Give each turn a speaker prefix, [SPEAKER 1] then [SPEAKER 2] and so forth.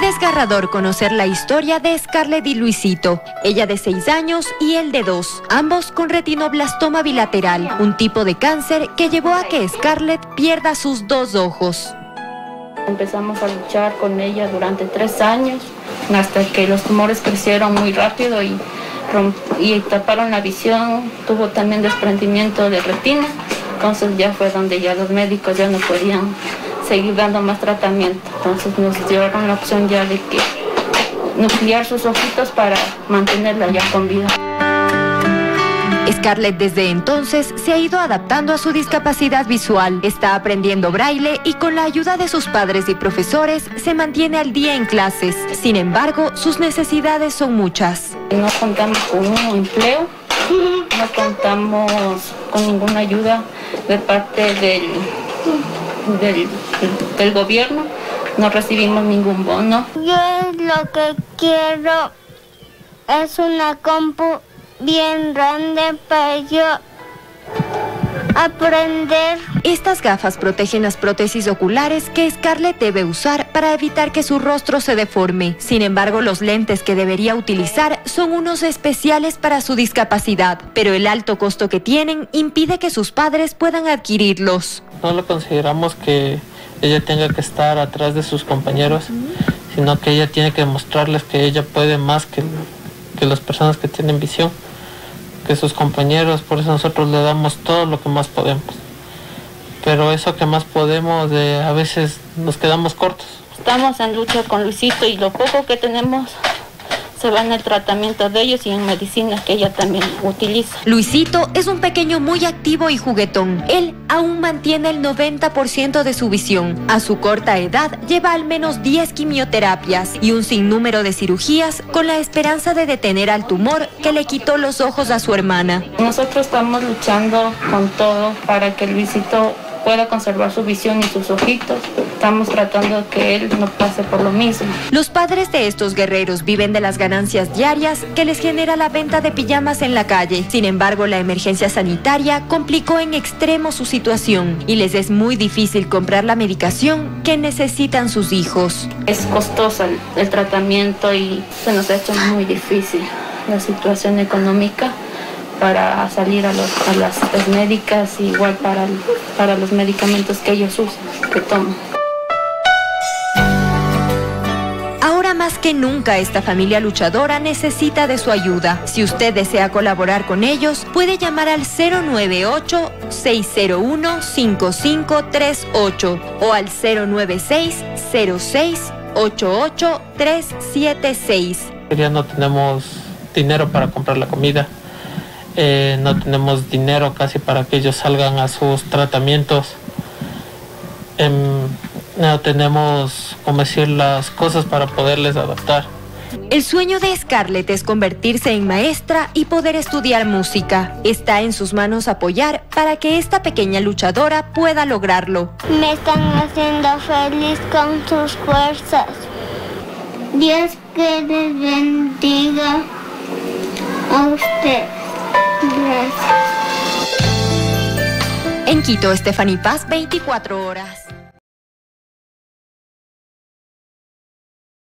[SPEAKER 1] Desgarrador conocer la historia de Scarlett y Luisito, ella de 6 años y él de 2, ambos con retinoblastoma bilateral, un tipo de cáncer que llevó a que Scarlett pierda sus dos ojos.
[SPEAKER 2] Empezamos a luchar con ella durante tres años, hasta que los tumores crecieron muy rápido y, y taparon la visión, tuvo también desprendimiento de retina, entonces ya fue donde ya los médicos ya no podían seguir dando más tratamiento. Entonces nos dieron la opción ya de que nuclear sus ojitos para mantenerla ya con vida.
[SPEAKER 1] Scarlett desde entonces se ha ido adaptando a su discapacidad visual, está aprendiendo braille y con la ayuda de sus padres y profesores se mantiene al día en clases. Sin embargo, sus necesidades son muchas.
[SPEAKER 2] No contamos con un empleo, no contamos con ninguna ayuda de parte del del, gobierno, no recibimos ningún bono.
[SPEAKER 3] Yo lo que quiero es una compu bien grande para yo aprender.
[SPEAKER 1] Estas gafas protegen las prótesis oculares que Scarlett debe usar para evitar que su rostro se deforme. Sin embargo, los lentes que debería utilizar son unos especiales para su discapacidad, pero el alto costo que tienen impide que sus padres puedan adquirirlos.
[SPEAKER 4] No lo consideramos que ella tenga que estar atrás de sus compañeros, sino que ella tiene que demostrarles que ella puede más que, que las personas que tienen visión que sus compañeros, por eso nosotros le damos todo lo que más podemos. Pero eso que más podemos, de, a veces nos quedamos cortos.
[SPEAKER 2] Estamos en lucha con Luisito y lo poco que tenemos se va en el tratamiento de ellos y en medicina que ella también utiliza.
[SPEAKER 1] Luisito es un pequeño muy activo y juguetón. Él aún mantiene el 90% de su visión. A su corta edad lleva al menos 10 quimioterapias y un sinnúmero de cirugías con la esperanza de detener al tumor que le quitó los ojos a su hermana.
[SPEAKER 2] Nosotros estamos luchando con todo para que Luisito pueda conservar su visión y sus ojitos. Estamos tratando de que él no pase por lo mismo.
[SPEAKER 1] Los padres de estos guerreros viven de las ganancias diarias que les genera la venta de pijamas en la calle. Sin embargo, la emergencia sanitaria complicó en extremo su situación y les es muy difícil comprar la medicación que necesitan sus hijos.
[SPEAKER 2] Es costoso el, tratamiento y se nos ha hecho muy difícil la situación económica para salir a, las, médicas, igual para, para los medicamentos que ellos usan, que toman.
[SPEAKER 1] Ahora más que nunca esta familia luchadora necesita de su ayuda. Si usted desea colaborar con ellos, puede llamar al 098-601-5538 o al 096-06-88-376.
[SPEAKER 4] Ya no tenemos dinero para comprar la comida eh, no tenemos dinero casi para que ellos salgan a sus tratamientos. Em, no tenemos, como decir, las cosas para poderles adaptar.
[SPEAKER 1] El sueño de Scarlett es convertirse en maestra y poder estudiar música. Está en sus manos apoyar para que esta pequeña luchadora pueda lograrlo.
[SPEAKER 3] Me están haciendo feliz con sus fuerzas. Dios que
[SPEAKER 1] En Quito, Stephanie Paz, 24 horas.